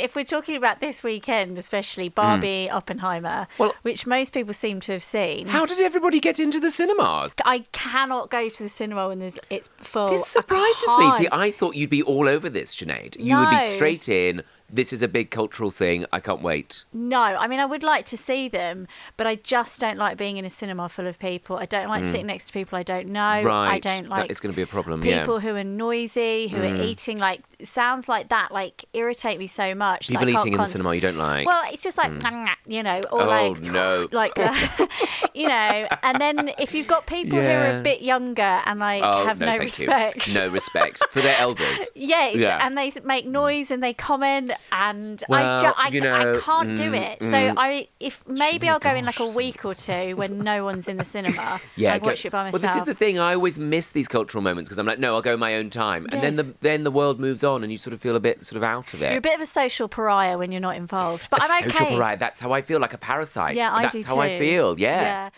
if we're talking about this weekend, especially hmm. Barbie, Oppenheimer, Well- which most people seem to have seen. How did everybody get into the cinemas? I cannot go to the cinema when there's it's full. This surprises me. See. I thought you'd be all over this, Sinead. You would be straight in. This is a big cultural thing. I can't wait. No, I mean I would like to see them, but I just don't like being in a cinema full of people. I don't like sitting next to people I don't know. I Mm. Right. don't like That is going to be a problem. yeah. Mm. people who are noisy, who are eating like sounds like that, like irritate me so much. People eating in the cinema you don't like. Well, it's just like you know, or Oh, like no. like uh, you know. And then if you've got people who are a bit younger and like oh, have no, no, respect, you. No respect for their elders. Yes, Yeah. and they make noise and they comment, and I, ju- I, you know, mm, can't do it. So I, if maybe I'll go in like a week or two when no one's in the cinema. Yeah, and go- watch it by myself. Well, this is the thing. I always miss these cultural moments because I'm like, no, I'll go my own time, and then the then the world moves on, and you sort of feel a bit sort of out of it. You're a bit of a social pariah when you're not involved, but a I'm social okay. pariah. That's how I feel, like a parasite. Yeah, I That's do how I feel. Yes. Yeah.